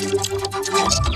Música